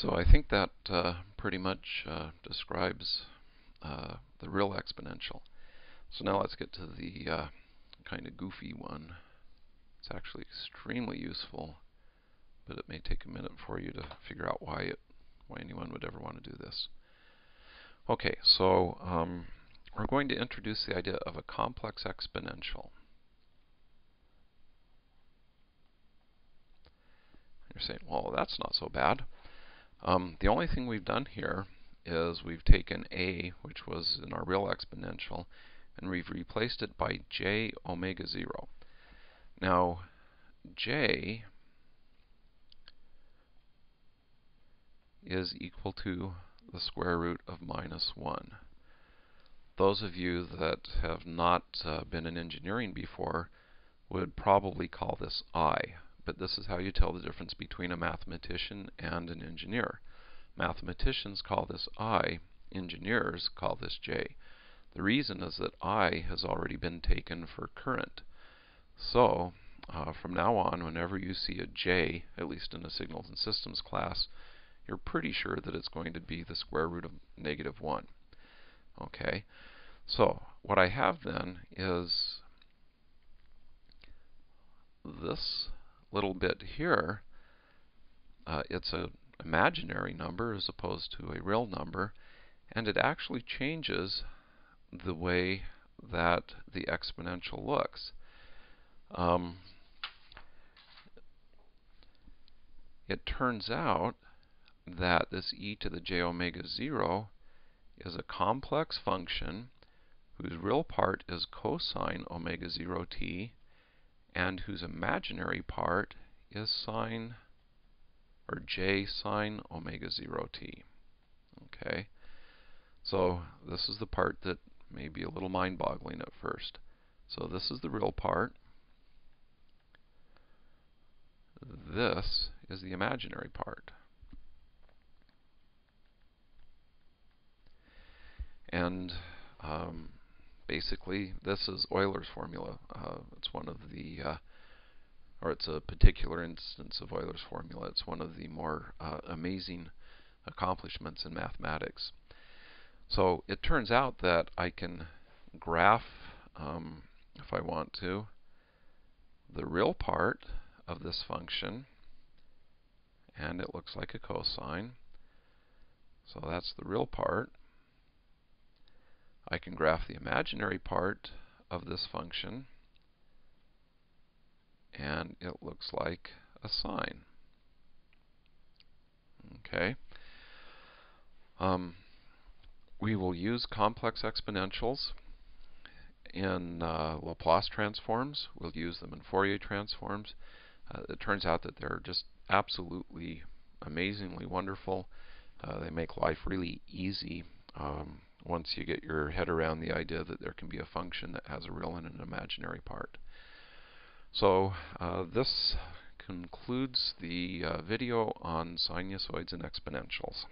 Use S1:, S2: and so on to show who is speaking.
S1: So I think that uh, pretty much uh, describes uh, the real exponential. So now let's get to the uh, kind of goofy one. It's actually extremely useful, but it may take a minute for you to figure out why it, why anyone would ever want to do this. Okay, so um, we're going to introduce the idea of a complex exponential. You're saying, well, that's not so bad. Um, the only thing we've done here is we've taken a, which was in our real exponential, and we've replaced it by j omega 0. Now, j is equal to the square root of minus 1. Those of you that have not uh, been in engineering before would probably call this i, but this is how you tell the difference between a mathematician and an engineer. Mathematicians call this i, engineers call this j. The reason is that I has already been taken for current. So, uh, from now on, whenever you see a J, at least in a signals and systems class, you're pretty sure that it's going to be the square root of negative 1. Okay, so what I have then is this little bit here. Uh, it's an imaginary number as opposed to a real number, and it actually changes the way that the exponential looks. Um, it turns out that this e to the j omega 0 is a complex function whose real part is cosine omega 0 t and whose imaginary part is sine or j sine omega 0 t. Okay, so this is the part that may be a little mind-boggling at first. So this is the real part. This is the imaginary part. And um, basically, this is Euler's formula. Uh, it's one of the, uh, or it's a particular instance of Euler's formula. It's one of the more uh, amazing accomplishments in mathematics. So it turns out that I can graph, um, if I want to, the real part of this function, and it looks like a cosine. So that's the real part. I can graph the imaginary part of this function, and it looks like a sine. Okay. Um, we will use complex exponentials in uh, Laplace transforms. We'll use them in Fourier transforms. Uh, it turns out that they're just absolutely amazingly wonderful. Uh, they make life really easy um, once you get your head around the idea that there can be a function that has a real and an imaginary part. So uh, this concludes the uh, video on sinusoids and exponentials.